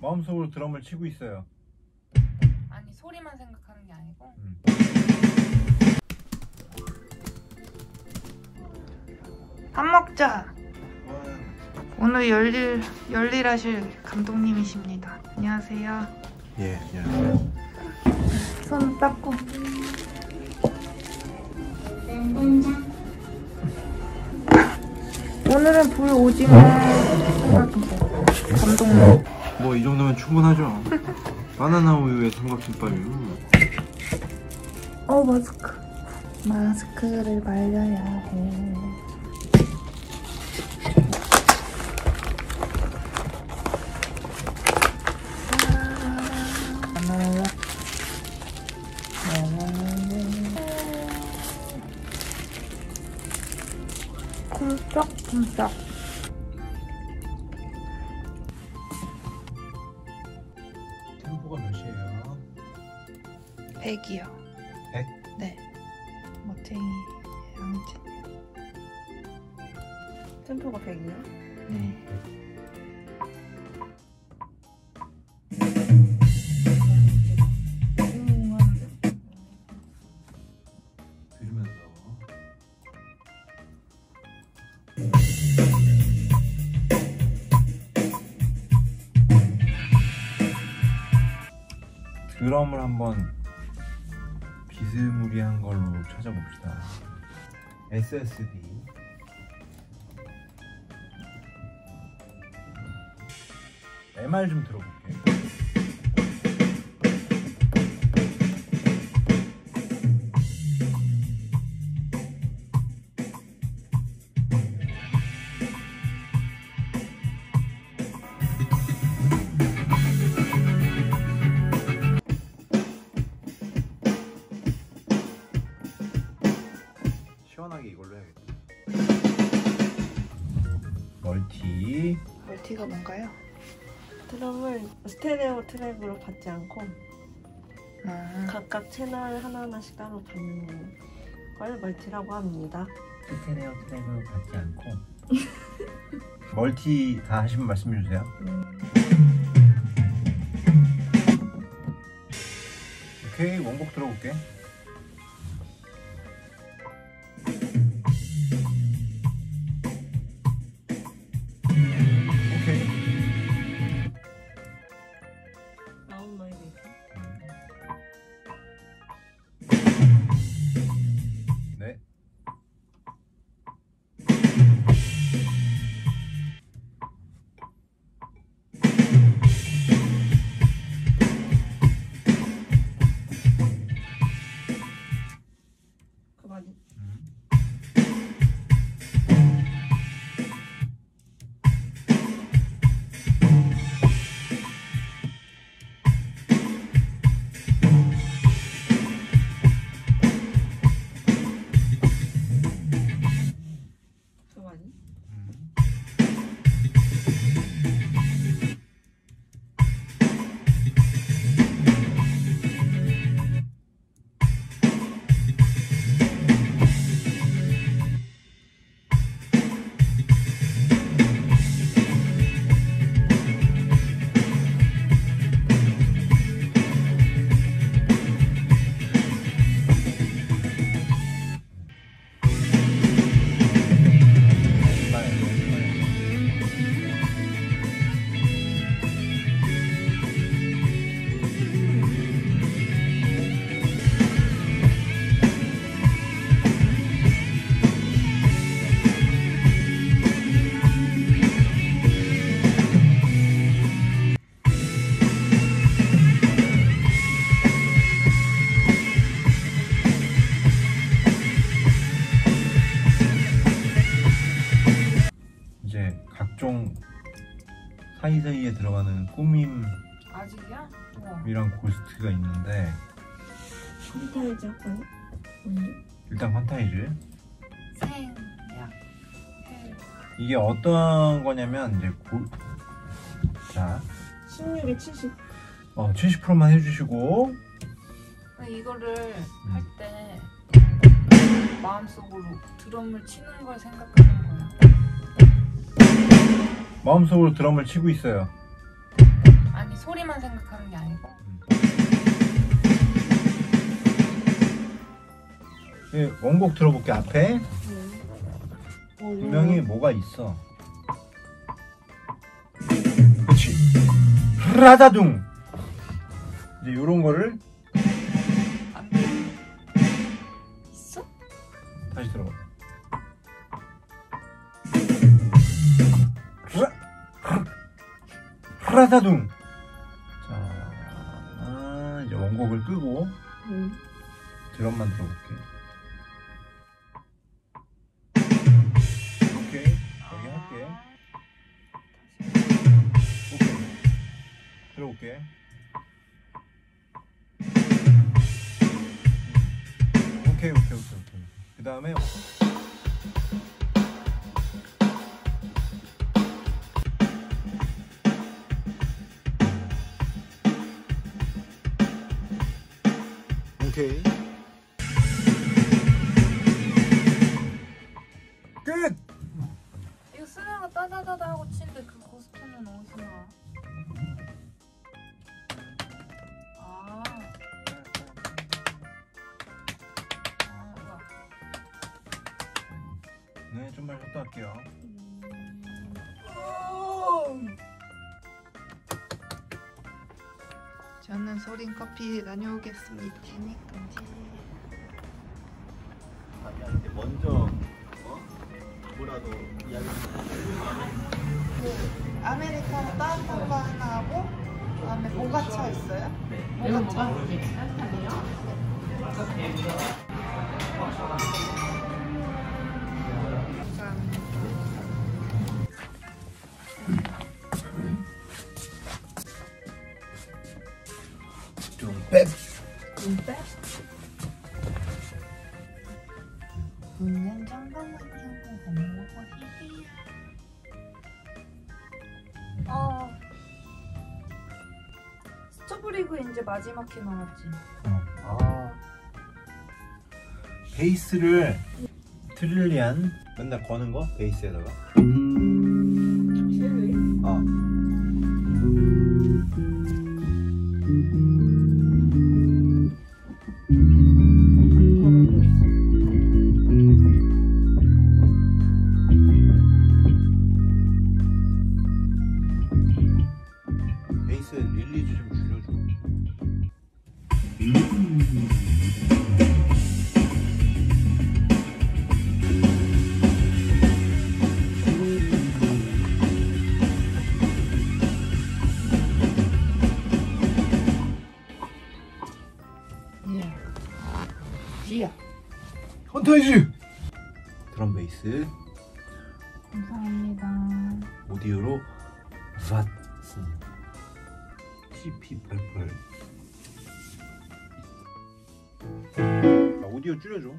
마음속으로 드럼을 치고 있어요. 아니 소리만 생각하는 게 아니고 음. 밥 먹자. 오늘 열일 열일하실 감독님이십니다. 안녕하세요. 예, 안녕하세요. 손 닦고. 오늘은 불 오징어 감독님. 뭐 이 정도면 충분하죠. 바나나 우유에 삼각김밥이요. 어 마스크. 마스크를 말려야 해. 쿵짝쿵짝. 100이요. 100? 네. 멋쟁이 양치. 템포가 100이요? 네. 들으면서. 드럼을 한번 비스무리한 걸로 찾아봅시다. SSD. MR 좀 들어볼게. 시 뭔가요? 드럼을 스테레오 트랙으로 받지 않고 아, 각각 채널 하나하나씩 따로 받는 걸 멀티라고 합니다. 스테레오 트랙을 받지 않고 멀티 다 하시면 말씀해 주세요. 오케이 원곡 들어볼게. 사이사이에 들어가는 꾸밈이랑 아직이야? 우와. 고스트가 있는데 콘타이즈 할까요? 오늘? 일단 판타이즈 해. 이게 어떤 거냐면 이제 고... 자 16에 70 어, 70%만 해주시고 근데 이거를 할 때 마음속으로 드럼을 치는 걸 생각하는 거예요. 마음속으로 드럼을 치고 있어요. 아니 소리만 생각하는 게 아니고 예, 원곡 들어볼게 앞에 어, 분명히 뭐가 있어. 그렇지. 라다둥. 이제 요런 거를 안 돼. 있어? 다시 들어봐. 라다둥. 자, 아, 이제 원곡을 끄고 음. 드럼만 들어볼게. 오케이, 여기 할게. 오케이, 들어볼게. 오케이, 오케이, 오케이, 오케이. 그 다음에 오케이. 끝. 이거 수나가 따다다다 하고 치는데 그 고스톱은 어디서 나와? 아. 아. 네, 좀만 쉬었다 할게요. 저는 소린 커피 다녀오겠습니다. 아니, 아니, 먼저 어? 뭐라도 이야기. 아메리카노 따뜻한 거 하나 하고 그다음에 모가차 있어요? 모가차. 좀 눈빼? 문은 잠깐만요. 먹고 싶이야. 어. 스토브리그 이제 마지막 키 나왔지. 아. 베이스를 트릴리안 맨날 거는 거 베이스에다가. 어. 헌터이즈. 드럼 베이스 감사합니다. 오디오로 왓슨 TP88 아, 오디오 줄여줘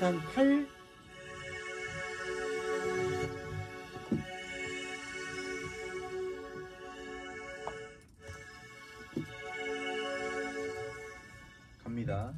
한 8? 갑니다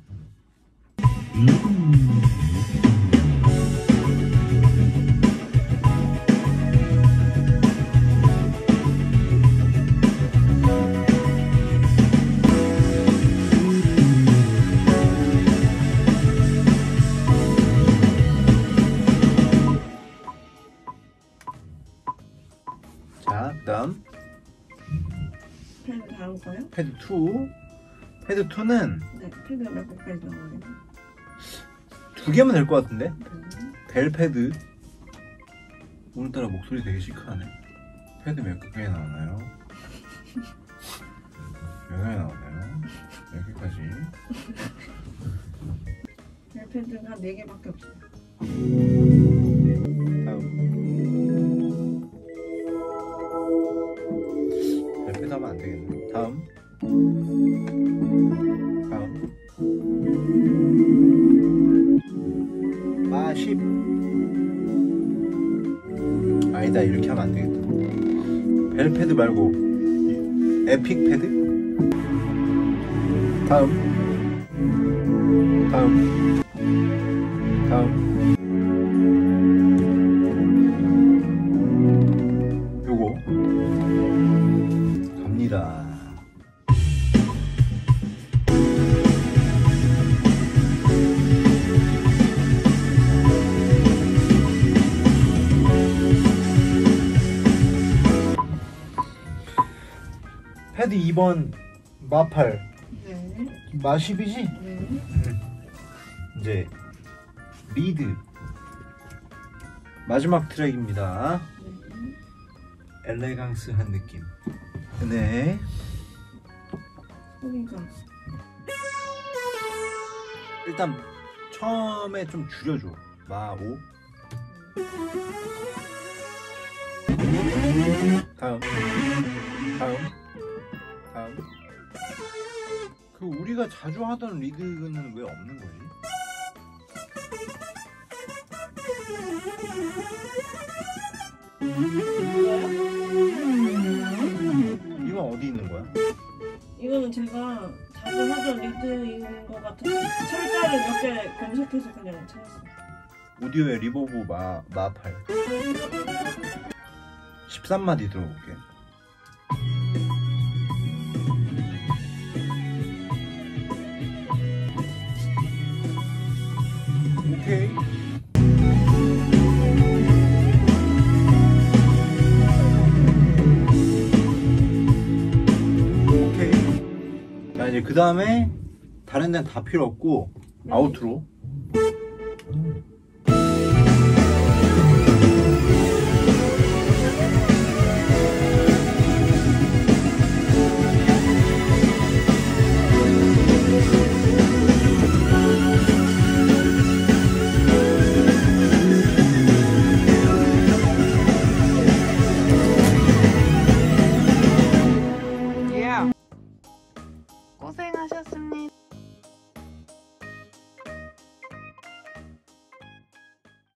자, 그다음 패드 다음 거요? 패드 2. 패드 2는 네, 패드 몇 개까지 나와요? 두 개면 될 것 같은데? 네. 벨 패드. 오늘따라 목소리 되게 시크하네. 패드 몇 개까지 나오나요? 몇 개까지 나오나요? 몇 개까지? 네, 패드가 4개밖에 없어요. 말고 이- 에픽 패드? 다음. 다음. 다음 패드 2번 마팔 네. 마십이지? 네. 이제 리드 마지막 트랙입니다. 엘레강스한 느낌. 네. 소리가 일단 처음에 좀 줄여줘. 마오. 다음. 다음. 다음. 그 우리가 자주 하던 리드는 왜 없는 거지? 이건 어디 있는 거야? 이거는 제가 자주 하던 리드인 것 같아서 철자를 몇 개 검색해서 그냥 찾았어요. 오디오의 리버브 마, 마팔 13마디 들어볼게 오 다음에 다른 데는 다 필요 없고 아우트로